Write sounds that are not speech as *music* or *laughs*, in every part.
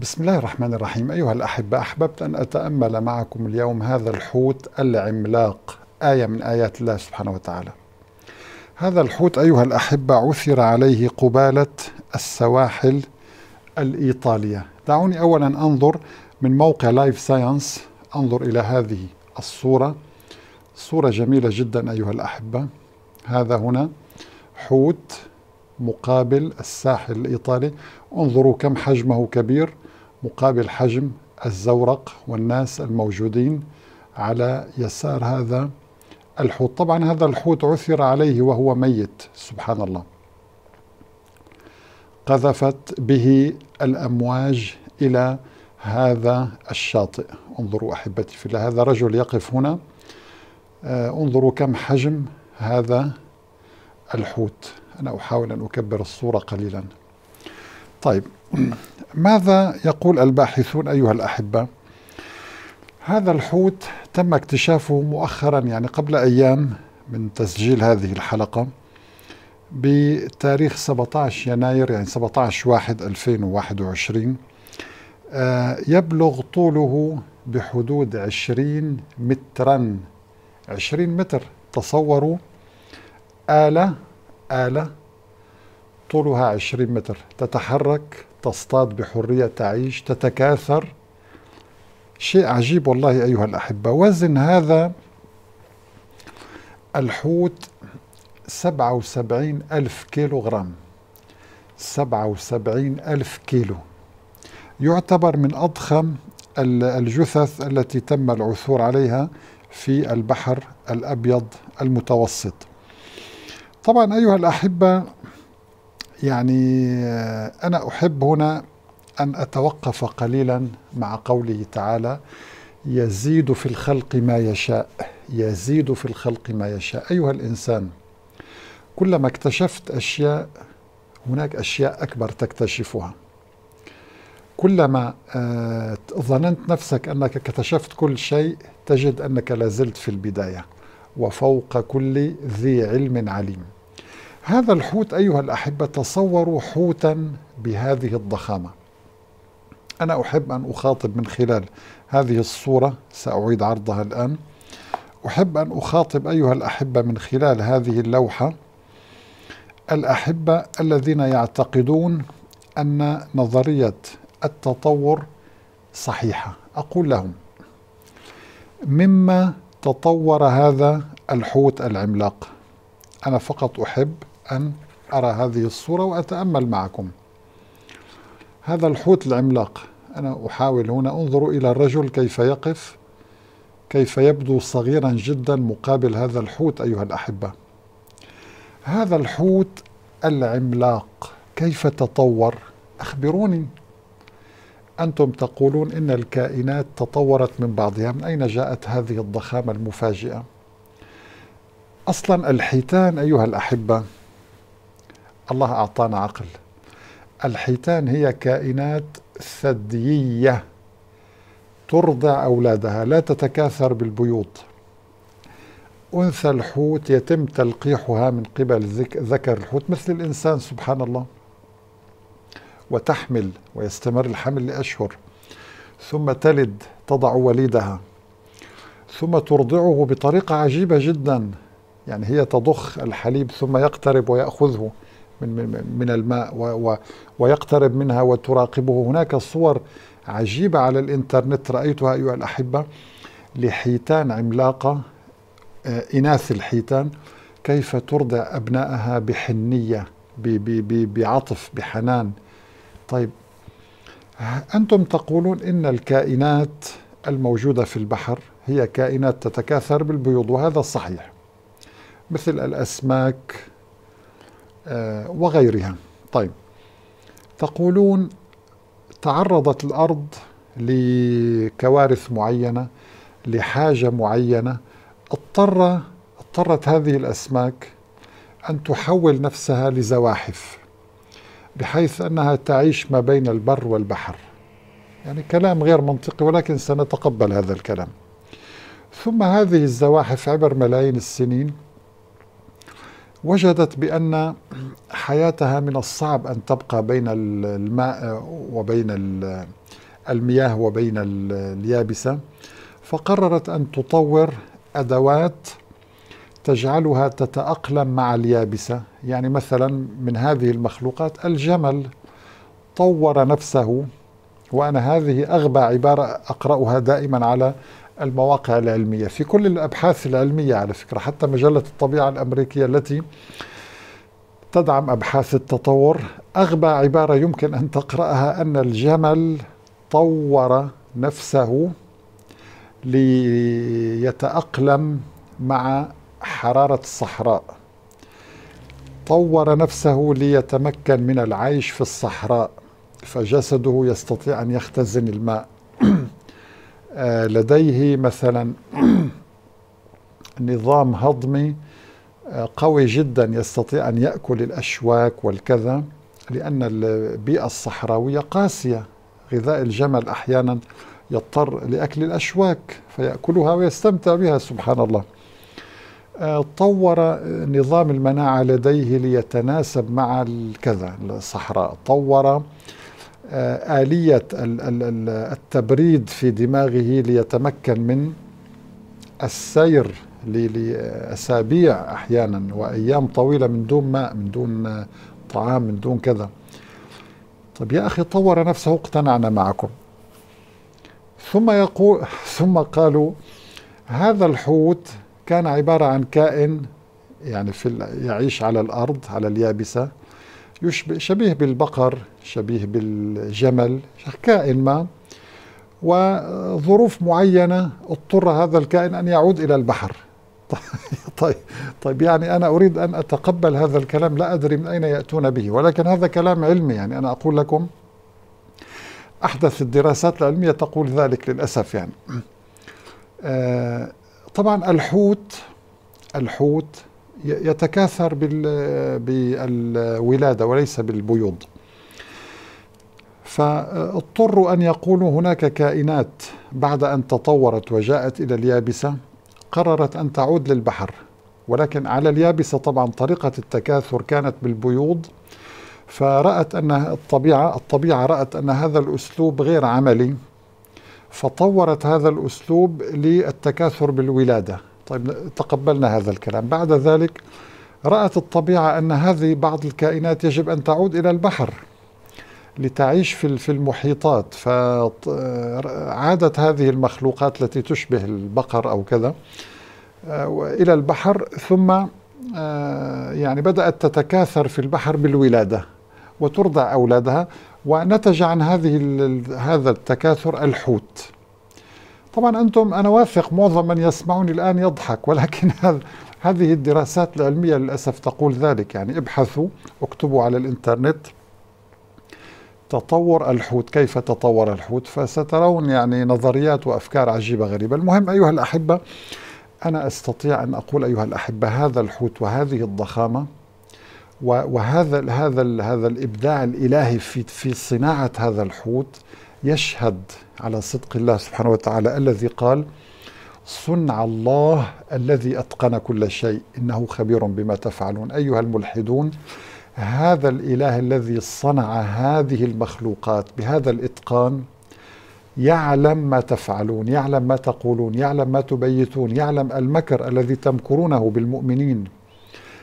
بسم الله الرحمن الرحيم. أيها الأحبة أحببت أن أتأمل معكم اليوم هذا الحوت العملاق آية من آيات الله سبحانه وتعالى. هذا الحوت أيها الأحبة عثر عليه قبالة السواحل الإيطالية. دعوني أولا أنظر من موقع Live Science أنظر إلى هذه الصورة. صورة جميلة جدا أيها الأحبة. هذا هنا حوت مقابل الساحل الإيطالي. انظروا كم حجمه كبير. مقابل حجم الزورق والناس الموجودين على يسار هذا الحوت. طبعا هذا الحوت عثر عليه وهو ميت سبحان الله. قذفت به الأمواج إلى هذا الشاطئ. انظروا أحبتي في الله هذا رجل يقف هنا. آه، انظروا كم حجم هذا الحوت. أنا أحاول أن أكبر الصورة قليلا. طيب. ماذا يقول الباحثون أيها الأحبة؟ هذا الحوت تم اكتشافه مؤخرا يعني قبل أيام من تسجيل هذه الحلقة بتاريخ 17 يناير يعني 17 واحد 2021 آه يبلغ طوله بحدود 20 مترا 20 متر. تصوروا آلة آلة طولها 20 متر. تتحرك تصطاد بحرية تعيش تتكاثر. شيء عجيب والله أيها الأحبة. وزن هذا الحوت 77 ألف كيلو غرام 77 ألف كيلو. يعتبر من أضخم الجثث التي تم العثور عليها في البحر الأبيض المتوسط. طبعا أيها الأحبة يعني أنا أحب هنا أن أتوقف قليلا مع قوله تعالى يزيد في الخلق ما يشاء يزيد في الخلق ما يشاء. أيها الإنسان كلما اكتشفت أشياء هناك أشياء أكبر تكتشفها. كلما آه، ظننت نفسك أنك اكتشفت كل شيء تجد أنك لازلت في البداية وفوق كل ذي علم عليم. هذا الحوت أيها الأحبة تصوروا حوتا بهذه الضخامة. أنا أحب أن أخاطب من خلال هذه الصورة سأعيد عرضها الآن. أحب أن أخاطب أيها الأحبة من خلال هذه اللوحة الأحبة الذين يعتقدون أن نظرية التطور صحيحة. أقول لهم مما تطور هذا الحوت العملاق. أنا فقط أحب أن أرى هذه الصورة وأتأمل معكم. هذا الحوت العملاق. أنا أحاول هنا انظروا إلى الرجل كيف يقف كيف يبدو صغيرا جدا مقابل هذا الحوت أيها الأحبة. هذا الحوت العملاق كيف تطور؟ أخبروني. أنتم تقولون إن الكائنات تطورت من بعضها. من أين جاءت هذه الضخامة المفاجئة؟ أصلا الحيتان أيها الأحبة. الله أعطانا عقل. الحيتان هي كائنات ثديية ترضع أولادها لا تتكاثر بالبيوض أنثى الحوت يتم تلقيحها من قبل ذكر الحوت مثل الإنسان سبحان الله. وتحمل ويستمر الحمل لأشهر. ثم تلد تضع وليدها. ثم ترضعه بطريقة عجيبة جدا. يعني هي تضخ الحليب ثم يقترب ويأخذه. من من الماء و ويقترب منها وتراقبه. هناك صور عجيبة على الإنترنت رأيتها أيها الأحبة لحيتان عملاقة آه، إناث الحيتان. كيف ترضع أبنائها بحنية بعطف بحنان؟ طيب أنتم تقولون إن الكائنات الموجودة في البحر هي كائنات تتكاثر بالبيوض وهذا صحيح مثل الأسماك وغيرها. طيب. تقولون تعرضت الأرض لكوارث معينة لحاجة معينة. اضطر اضطرت هذه الأسماك أن تحول نفسها لزواحف بحيث أنها تعيش ما بين البر والبحر. يعني كلام غير منطقي ولكن سنتقبل هذا الكلام. ثم هذه الزواحف عبر ملايين السنين وجدت بأن حياتها من الصعب أن تبقى بين الماء وبين المياه وبين اليابسة فقررت أن تطور أدوات تجعلها تتأقلم مع اليابسة. يعني مثلا من هذه المخلوقات الجمل طور نفسه وأنا هذه أغبى عبارة أقرأها دائما على المواقع العلمية. في كل الأبحاث العلمية على فكرة حتى مجلة الطبيعة الأمريكية التي تدعم أبحاث التطور أغبى عبارة يمكن أن تقرأها أن الجمل طور نفسه ليتأقلم مع حرارة الصحراء. طور نفسه ليتمكن من العيش في الصحراء فجسده يستطيع أن يختزن الماء. *clears throat* لديه مثلا *clears throat* نظام هضمي آه، قوي جدا يستطيع أن يأكل الأشواك والكذا لأن البيئة الصحراوية قاسية. غذاء الجمل أحيانا يضطر لأكل الأشواك فيأكلها ويستمتع بها سبحان الله. آه، طور نظام المناعة لديه ليتناسب مع الكذا الصحراء. طور آه، آلية التبريد في دماغه ليتمكن من السير لأسابيع أحيانا وأيام طويلة من دون ماء من دون طعام من دون كذا. طيب يا أخي طور نفسه اقتنعنا معكم. ثم يقول ثم قالوا هذا الحوت كان عبارة عن كائن يعني في يعيش على الأرض على اليابسة. يشبه شبيه بالبقر شبيه بالجمل كائن ما. وظروف معينة اضطر هذا الكائن أن يعود إلى البحر. *laughs* طيب طيب يعني أنا أريد أن أتقبل هذا الكلام لا أدري من أين يأتون به. ولكن هذا كلام علمي يعني أنا أقول لكم أحدث الدراسات العلمية تقول ذلك للأسف يعني. آه طبعا الحوت الحوت يتكاثر بالولادة وليس بالبيوض. فاضطروا أن يقولوا هناك كائنات بعد أن تطورت وجاءت إلى اليابسة قررت أن تعود للبحر. ولكن على اليابسة طبعا طريقة التكاثر كانت بالبيوض. فرأت أن الطبيعة الطبيعة رأت أن هذا الأسلوب غير عملي فطورت هذا الأسلوب للتكاثر بالولادة. طيب تقبلنا هذا الكلام. بعد ذلك رأت الطبيعة أن هذه بعض الكائنات يجب أن تعود إلى البحر لتعيش في في المحيطات. فعادت هذه المخلوقات التي تشبه البقر أو كذا آه، إلى البحر ثم آه، يعني بدأت تتكاثر في البحر بالولادة وترضع أولادها ونتج عن هذه هذا التكاثر الحوت. طبعا أنتم أنا واثق معظم من يسمعوني الآن يضحك ولكن *laughs* هذه الدراسات العلمية للأسف تقول ذلك. يعني ابحثوا اكتبوا على الإنترنت. تطور الحوت كيف تطور الحوت؟ فسترون يعني نظريات وأفكار عجيبة غريبة. المهم أيها الأحبة أنا أستطيع أن أقول أيها الأحبة هذا الحوت وهذه الضخامة وهذا هذا هذا الإبداع الإلهي في في صناعة هذا الحوت يشهد على صدق الله سبحانه وتعالى الذي قال صنع الله الذي أتقن كل شيء إنه خبير بما تفعلون. أيها الملحدون هذا الإله الذي صنع هذه المخلوقات بهذا الإتقان يعلم ما تفعلون يعلم ما تقولون يعلم ما تبيتون يعلم المكر الذي تمكرونه بالمؤمنين.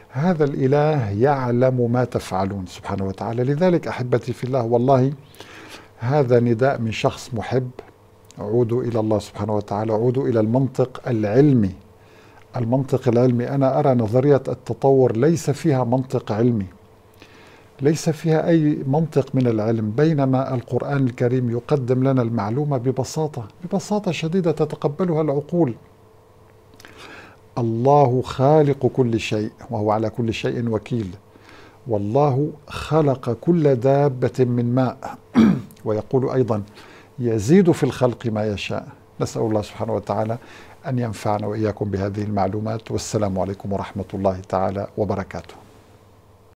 هذا الإله يعلم ما تفعلون سبحانه وتعالى. لذلك أحبتي في الله والله هذا نداء من شخص محب. عودوا إلى الله سبحانه وتعالى. عودوا إلى المنطق العلمي. المنطق العلمي أنا أرى نظرية التطور ليس فيها منطق علمي. ليس فيها أي منطق من العلم بينما القرآن الكريم يقدم لنا المعلومة ببساطة ببساطة شديدة تتقبلها العقول. الله خالق كل شيء وهو على كل شيء وكيل. والله خلق كل دابة من ماء. *clears throat* ويقول أيضا يزيد في الخلق ما يشاء. نسأل الله سبحانه وتعالى أن ينفعنا وإياكم بهذه المعلومات. والسلام عليكم ورحمة الله تعالى وبركاته.